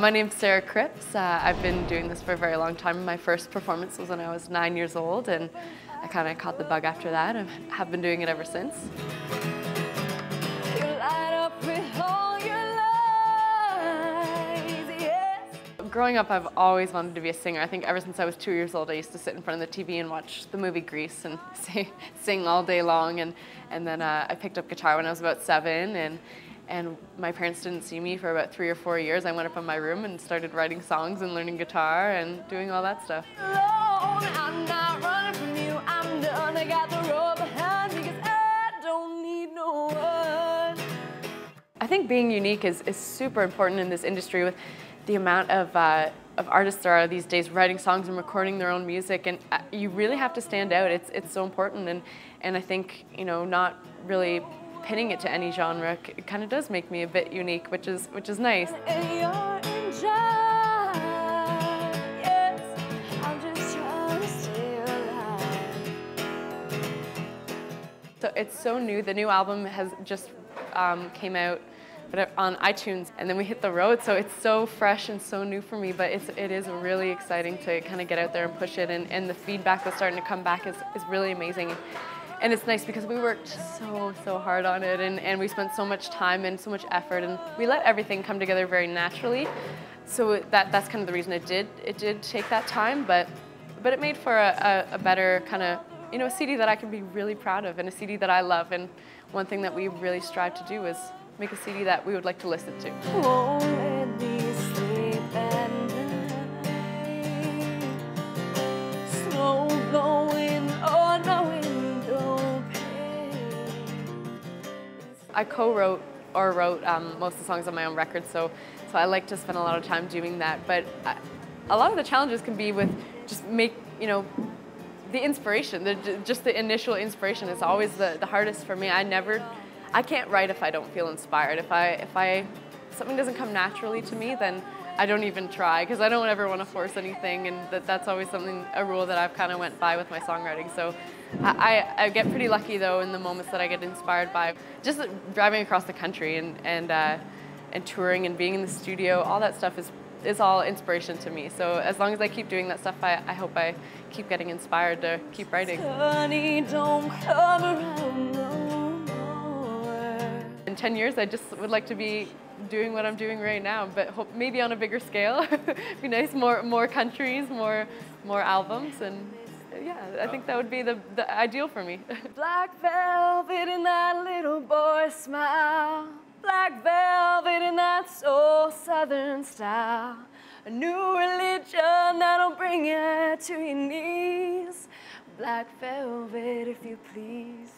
My name's Sarah Cripps. Uh, I've been doing this for a very long time. My first performance was when I was nine years old, and I kind of caught the bug after that and have been doing it ever since. Growing up, I've always wanted to be a singer. I think ever since I was two years old, I used to sit in front of the TV and watch the movie Grease and sing, all day long. And, and then uh, I picked up guitar when I was about seven, and, and my parents didn't see me for about three or four years. I went up in my room and started writing songs and learning guitar and doing all that stuff. I think being unique is, is super important in this industry with the amount of, uh, of artists there are these days writing songs and recording their own music and uh, you really have to stand out. It's, it's so important and, and I think, you know, not really pinning it to any genre it kind of does make me a bit unique, which is, which is nice. So it's so new. The new album has just um, came out on iTunes and then we hit the road so it's so fresh and so new for me but it's, it is really exciting to kind of get out there and push it and, and the feedback that's starting to come back is, is really amazing and it's nice because we worked so so hard on it and, and we spent so much time and so much effort and we let everything come together very naturally so that that's kind of the reason it did it did take that time but but it made for a, a, a better kind of you know, a CD that I can be really proud of and a CD that I love. And one thing that we really strive to do is make a CD that we would like to listen to. I co-wrote or wrote um, most of the songs on my own record, so so I like to spend a lot of time doing that. But I, a lot of the challenges can be with just make you know the inspiration, the, just the initial inspiration is always the, the hardest for me. I never, I can't write if I don't feel inspired. If I, if I, something doesn't come naturally to me, then I don't even try because I don't ever want to force anything and that, that's always something, a rule that I've kind of went by with my songwriting. So I, I, get pretty lucky though in the moments that I get inspired by just driving across the country and, and, uh, and touring and being in the studio, all that stuff is is all inspiration to me. So as long as I keep doing that stuff, I, I hope I keep getting inspired to keep writing. In 10 years, I just would like to be doing what I'm doing right now, but hope maybe on a bigger scale. be nice, more more countries, more more albums, and yeah, I think that would be the, the ideal for me. Black velvet in that little boy's smile. Black velvet in that soul southern style. A new religion that'll bring you to your knees. Black velvet, if you please.